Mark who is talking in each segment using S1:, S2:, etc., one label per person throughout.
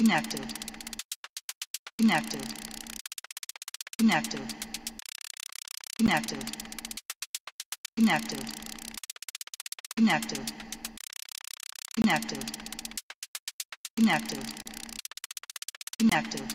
S1: Inactive. Inactive. Inactive. Inactive. Inactive. Inactive. Inactive. Inactive. Inactive.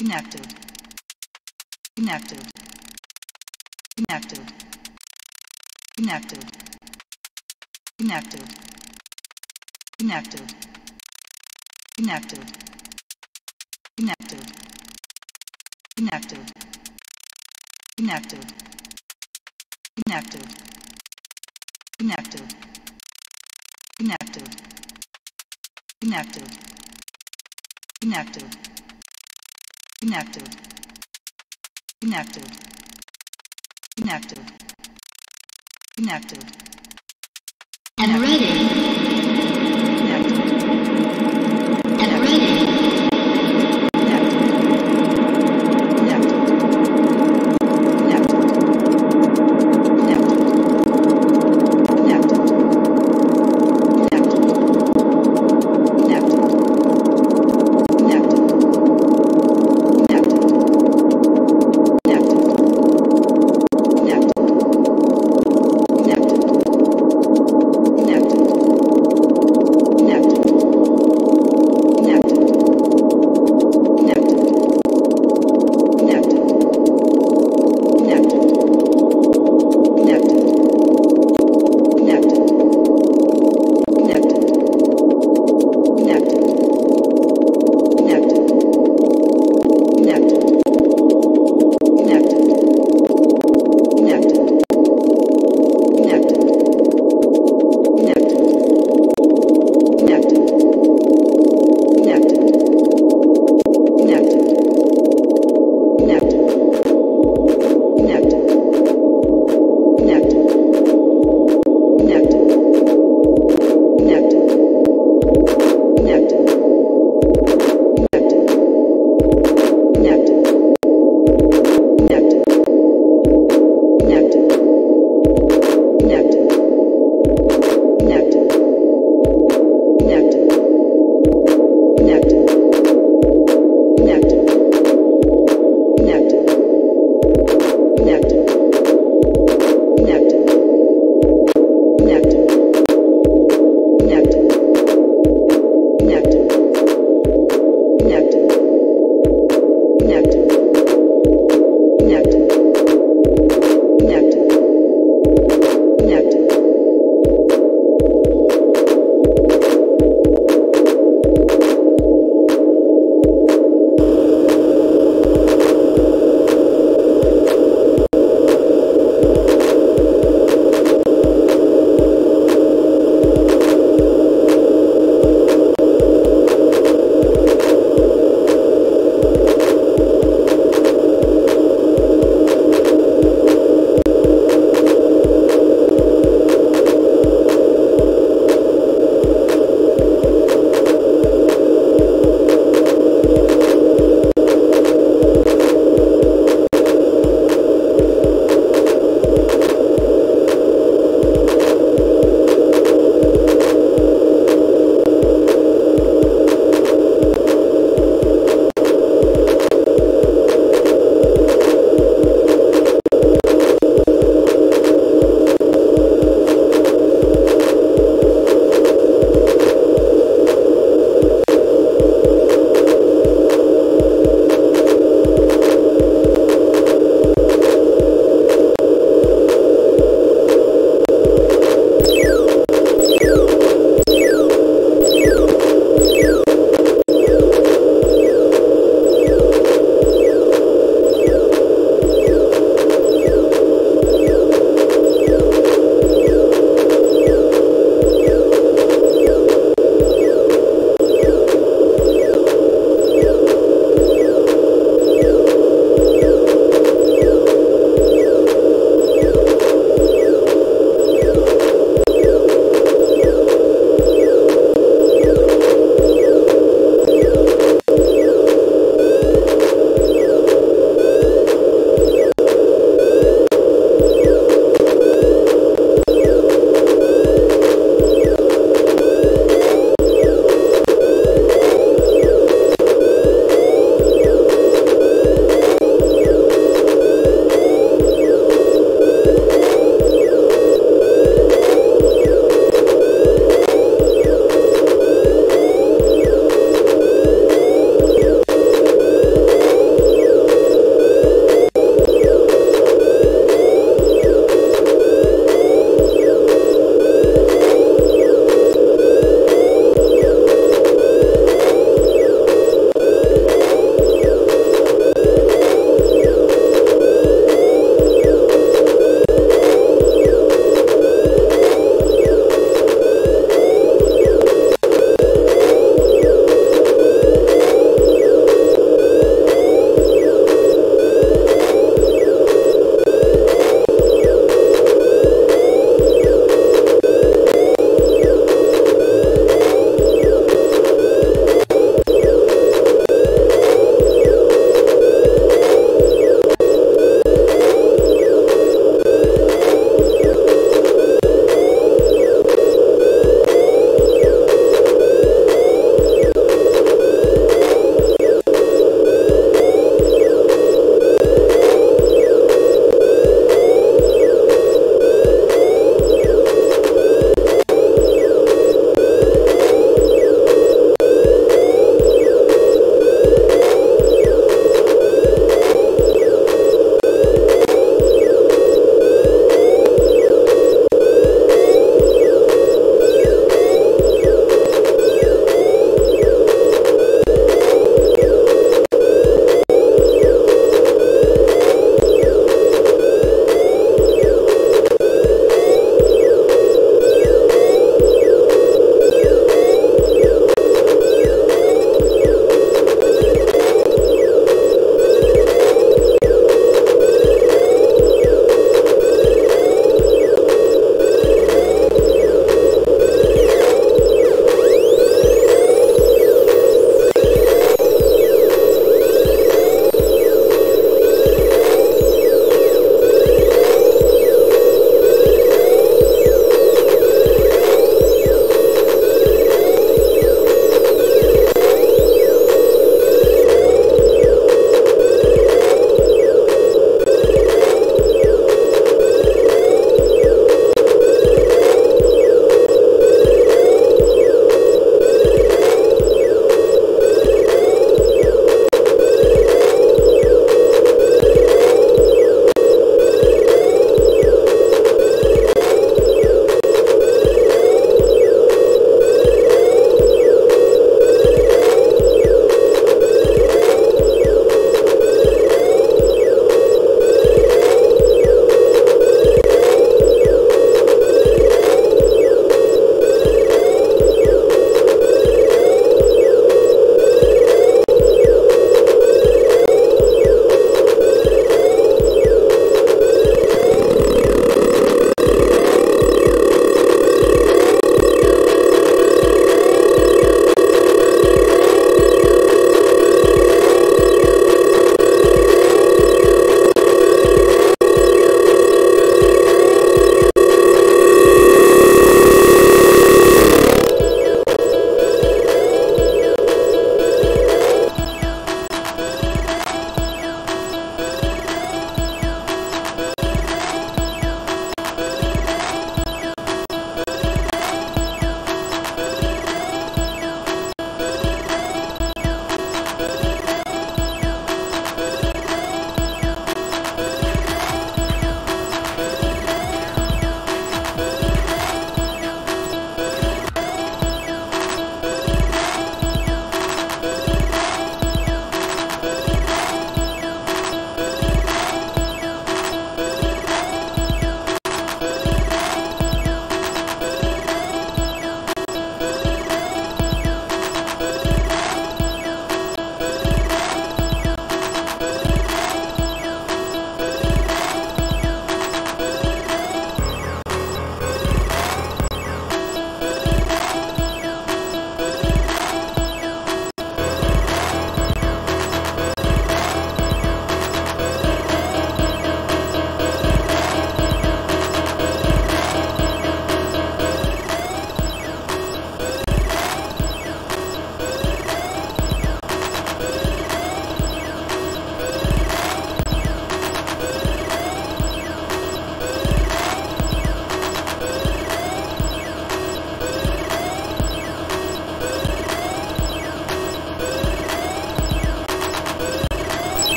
S1: Inactive. Inactive. Inactive. Inactive. Inactive. Inactive. Inactive. Inactive. Inactive. Inactive. Inactive. Inactive. Inactive. Inactive. Inactive. Inactive. Inactive. Inactive. Inactive.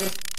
S2: you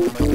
S2: moment.